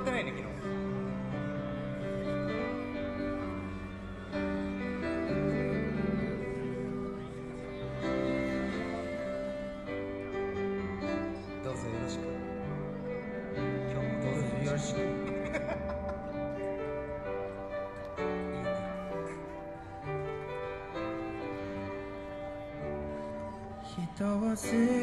ってないね昨日。どうぞよろしく。今日もどうぞよろしく。いいね人を好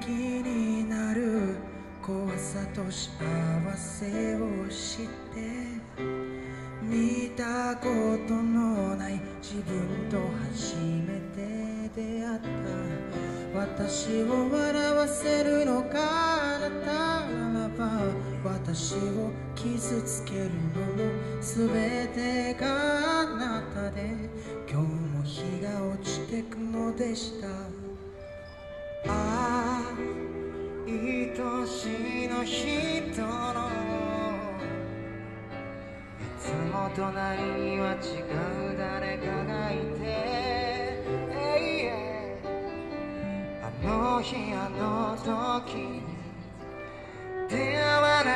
きになる。怖さと幸せを知って見たことのない自分と初めて出会った。私を笑わせるのがあなたならば私を傷つけるのも全てがあなたで今日も日が落ちてくのでした。ああ愛しいの人のいつも隣には違う誰かがいて。あの日あの時に出会わない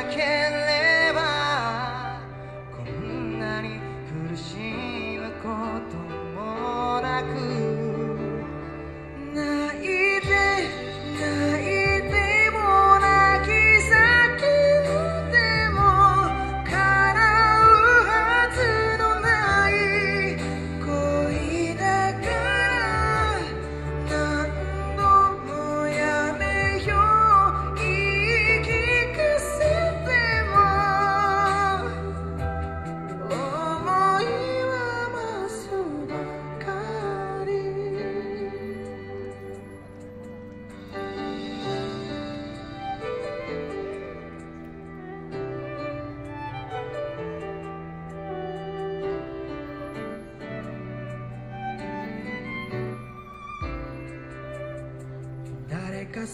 か好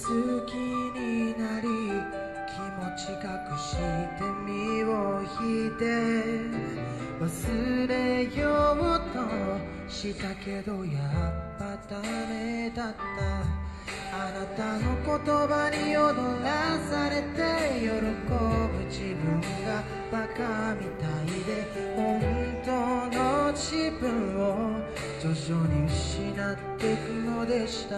きになり気持ち隠して身を引いて忘れようとしたけどやっぱダメだった。あなたの言葉に踊らされて喜ぶ自分がバカみたいで本当の自分を徐々に失っていくのでした。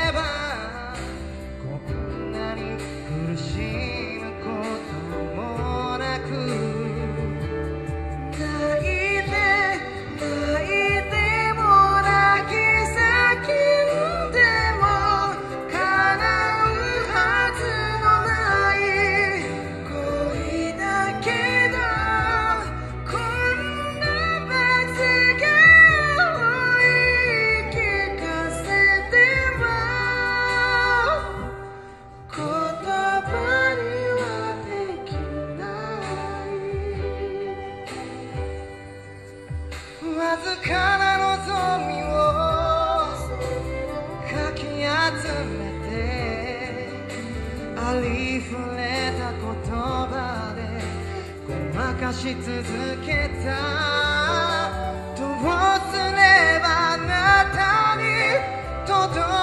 ずかな望みをかき集めてありふれた言葉でごまかし続けた。どうすればあなたに届く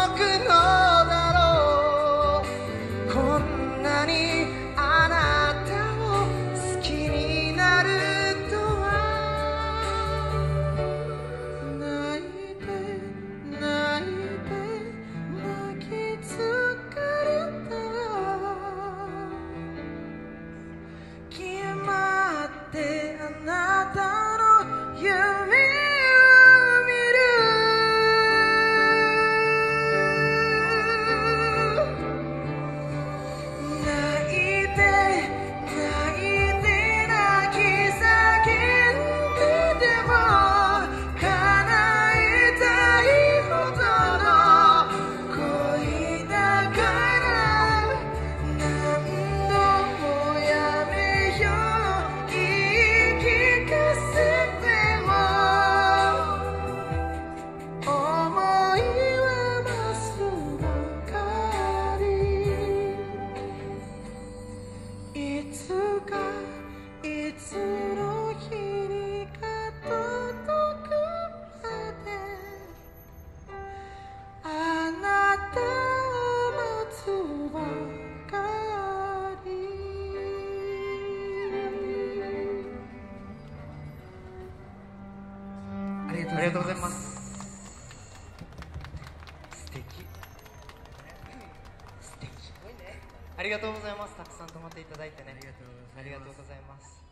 あり。がとうございます。素敵。素敵。ありがとうございます。たくさん泊まっていただいてね。ありがとうございます。